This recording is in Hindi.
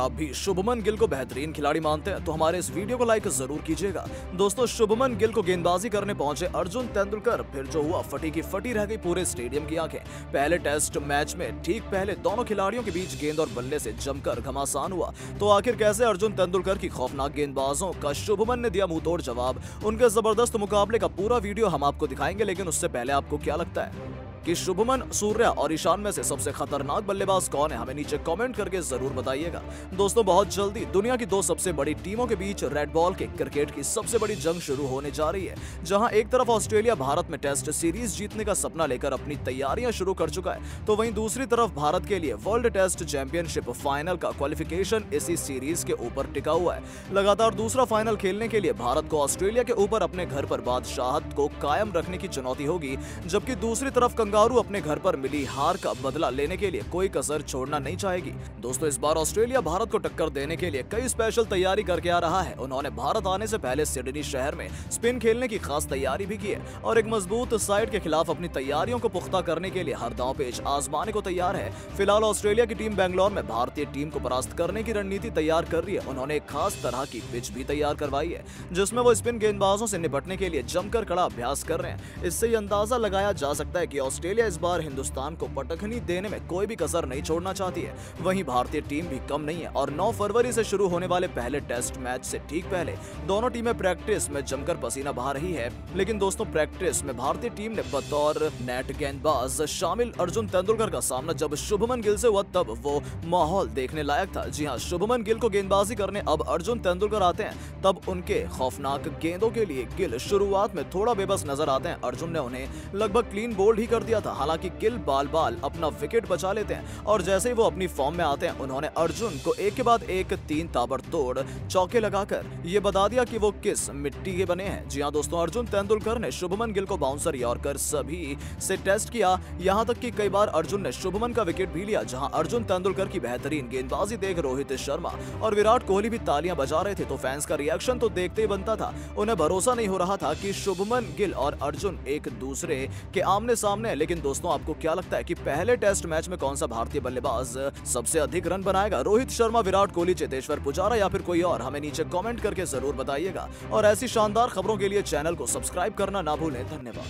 आप भी शुभमन गिल को बेहतरीन खिलाड़ी मानते हैं तो हमारे इस वीडियो को लाइक ज़रूर कीजिएगा। दोस्तों, शुभमन गिल को गेंदबाजी करने पहुँचे अर्जुन तेंदुलकर, फिर जो हुआ फटी की फटी रह गई पूरे स्टेडियम की आँखें। पहले टेस्ट मैच में ठीक पहले दोनों खिलाड़ियों के बीच गेंद और बल्ले से जमकर घमासान हुआ। तो आखिर कैसे अर्जुन तेंदुलकर की खौफनाक गेंदबाजों का शुभमन ने दिया मुँह जवाब? उनके ज़बरदस्त मुकाबले का पूरा वीडियो हम आपको दिखाएँगे, लेकिन उससे पहले आपको क्या लगता है? कि शुभमन, सूर्या और ईशान में से सबसे खतरनाक बल्लेबाज कौन है, हमें नीचे कमेंट करके ज़रूर बताइएगा। दोस्तों, बहुत जल्दी दुनिया की दो सबसे बड़ी टीमों के बीच रेड बॉल के क्रिकेट की सबसे बड़ी जंग शुरू होने जा रही है, जहाँ एक तरफ़ ऑस्ट्रेलिया भारत में टेस्ट सीरीज़ जीतने का सपना लेकर अपनी तैयारियाँ शुरू कर चुका है तो वहीं दूसरी तरफ़ भारत के लिए वर्ल्ड टेस्ट चैंपियनशिप फाइनल का क्वालिफिकेशन इसी सीरीज़ के ऊपर टिका हुआ है। लगातार दूसरा फाइनल खेलने के लिए भारत को ऑस्ट्रेलिया के ऊपर अपने घर पर बादशाहत को कायम रखने की चुनौती होगी, जबकि दूसरी तरफ़ कंगारू अपने घर पर मिली हार का बदला लेने के लिए कोई कसर छोड़ना नहीं चाहेगी। दोस्तों, इस बार ऑस्ट्रेलिया भारत को टक्कर देने के लिए कई स्पेशल तैयारी करके आ रहा है। उन्होंने भारत आने से पहले सिडनी शहर में स्पिन खेलने की खास तैयारी भी की है और एक मज़बूत साइड के खिलाफ अपनी तैयारियों को पुख्ता करने के लिए हर दाव पेच आजमाने को तैयार है। फ़िलहाल ऑस्ट्रेलिया की टीम बैंगलोर में भारतीय टीम को परास्त करने की रणनीति तैयार कर रही है। उन्होंने एक खास तरह की पिच भी तैयार करवाई है, जिसमें वो स्पिन गेंदबाजों से निपटने के लिए जमकर कड़ा अभ्यास कर रहे हैं। इससे अंदाज़ा लगाया जा सकता है कि ऑस्ट्रेलिया इस बार हिंदुस्तान को पटखनी देने में कोई भी कसर नहीं छोड़ना चाहती है। वहीं भारतीय टीम भी कम नहीं है और 9 फरवरी से शुरू होने वाले पहले टेस्ट मैच से ठीक पहले दोनों टीमें प्रैक्टिस में जमकर पसीना बहा रही है। लेकिन दोस्तों, प्रैक्टिस में भारतीय टीम ने बतौर नेट गेंदबाज शामिल अर्जुन तेंदुलकर का सामना जब शुभमन गिल से हुआ, तब वो माहौल देखने लायक था। जी हाँ शुभमन गिल को गेंदबाजी करने अब अर्जुन तेंदुलकर आते हैं। तब उनके खौफनाक गेंदों के लिए गिल शुरुआत में थोड़ा बेबस नज़र आते हैं। अर्जुन ने उन्हें लगभग क्लीन बोल्ड ही कर दिया था। हालाँकि किल बाल बाल अपना विकेट बचा लेते हैं और जैसे ही वो अपनी फॉर्म में आते हैं, उन्होंने अर्जुन को एक के बाद एक तीन ताबड़तोड़ चौके लगाकर ये बता दिया कि वो किस मिट्टी के बने हैं। जी हाँ दोस्तों, अर्जुन तेंदुलकर ने शुभमन गिल को बाउंसर यॉर्कर सभी से टेस्ट किया। यहाँ तक कि कई बार अर्जुन ने शुभमन का विकेट भी लिया, जहाँ अर्जुन तेंदुलकर की बेहतरीन गेंदबाजी देख रोहित शर्मा और विराट कोहली भी तालियाँ बजा रहे थे तो फैंस का रिएक्शन तो देखते ही बनता था। उन्हें भरोसा नहीं हो रहा था कि शुभमन गिल और अर्जुन एक दूसरे के आमने सामने लेकिन दोस्तों, आपको क्या लगता है कि पहले टेस्ट मैच में कौन सा भारतीय बल्लेबाज सबसे अधिक रन बनाएगा? रोहित शर्मा, विराट कोहली चेतेश्वर पुजारा या फिर कोई और, हमें नीचे कॉमेंट करके ज़रूर बताइएगा। और ऐसी शानदार खबरों के लिए चैनल को सब्सक्राइब करना ना भूलें। धन्यवाद।